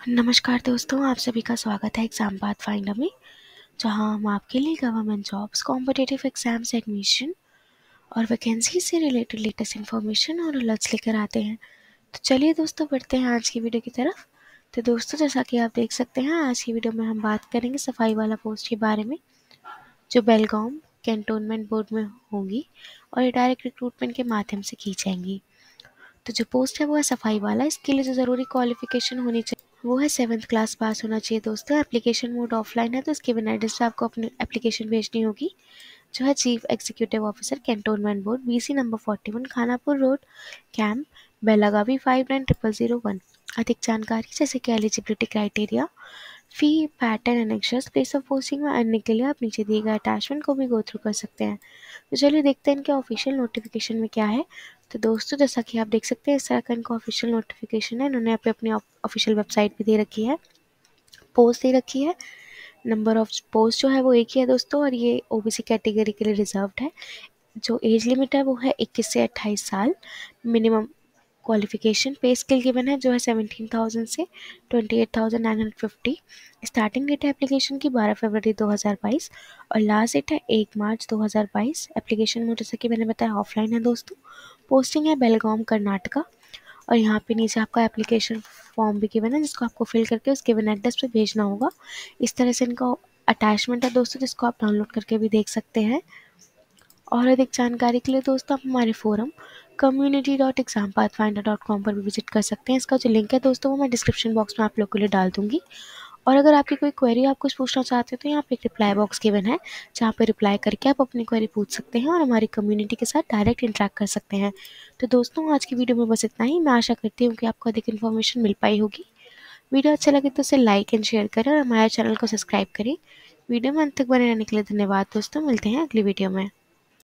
नमस्कार दोस्तों, आप सभी का स्वागत है एग्ज़ाम पाथ फाइंडर में, जहाँ हम आपके लिए government jobs competitive exams admission और वैकेंसी से रिलेटेड लेटेस्ट इन्फॉर्मेशन और अलर्ट्स लेकर आते हैं। तो चलिए दोस्तों, बढ़ते हैं आज की वीडियो की तरफ़। तो दोस्तों, जैसा कि आप देख सकते हैं, आज की वीडियो में हम बात करेंगे सफ़ाई वाला पोस्ट के बारे में, जो बेलगाम कैंटोनमेंट बोर्ड में होंगी और ये डायरेक्ट रिक्रूटमेंट के माध्यम से की जाएँगी। तो जो पोस्ट है, वो है सफ़ाई वाला। इसके लिए जो ज़रूरी क्वालिफिकेशन होनी चाहिए वो है सेवन्थ क्लास पास होना चाहिए दोस्तों। एप्लीकेशन मोड ऑफलाइन है तो इसके बिना एड्रेस पे आपको अपनी एप्लीकेशन भेजनी होगी, जो है chief executive officer cantonment board BC number forty one Khanapur road camp Belagavi five nine triple zero one अधिक जानकारी, जैसे कि eligibility criteria fee pattern and place of posting में आने के लिए आप नीचे दिए गए अटैचमेंट को भी गो थ्रू कर सकते हैं। तो चलिए देखते हैं इनके ऑफिशियल नोटिफिकेशन में क्या है। तो दोस्तों, जैसा कि आप देख सकते हैं, इस तरह का इनका ऑफिशियल नोटिफिकेशन है। इन्होंने पे अपनी ऑफिशियल वेबसाइट भी दे रखी है पोस्ट दे रखी है। नंबर ऑफ़ पोस्ट जो है वो एक ही है दोस्तों, और ये ओबीसी कैटेगरी के लिए रिजर्व्ड है। जो एज लिमिट है वो है इक्कीस से अट्ठाईस साल। मिनिमम क्वालिफिकेशन पे स्किल गिवन है, जो है सेवनटीन थाउज़ेंड से twenty eight thousand nine hundred fifty starting date है एप्लीकेशन की बारह फरवरी दो हज़ार बाईस, और लास्ट डेट है एक मार्च दो हज़ार बाईस। एप्लीकेशन में जैसे कि मैंने बताया ऑफलाइन है दोस्तों। पोस्टिंग है बेलगाम कर्नाटका और यहाँ पे नीचे आपका एप्लीकेशन फॉर्म भी गिवन है, जिसको आपको फिल करके उस गिवन एड्रेस पे भेजना होगा। इस तरह से इनका अटैचमेंट है दोस्तों, जिसको आप डाउनलोड करके भी देख सकते हैं। और अधिक जानकारी के लिए दोस्तों, आप हमारे forum community dot exam path finder dot com पर भी विज़िट कर सकते हैं। इसका जो लिंक है दोस्तों, वो मैं डिस्क्रिप्शन बॉक्स में आप लोग के लिए डाल दूँगी। और अगर आपकी कोई क्वेरी आप कुछ पूछना चाहते हो तो यहाँ पे एक रिप्लाई बॉक्स गिवन है, जहाँ पे रिप्लाई करके आप अपनी क्वेरी पूछ सकते हैं और हमारी कम्युनिटी के साथ डायरेक्ट इंटरेक्ट कर सकते हैं। तो दोस्तों, आज की वीडियो में बस इतना ही। मैं आशा करती हूँ कि आपको अधिक इन्फॉर्मेशन मिल पाई होगी। वीडियो अच्छा लगे तो उसे लाइक एंड शेयर करें और हमारे चैनल को सब्सक्राइब करें। वीडियो में अंत तक बने रहने के लिए धन्यवाद दोस्तों। मिलते हैं अगली वीडियो में।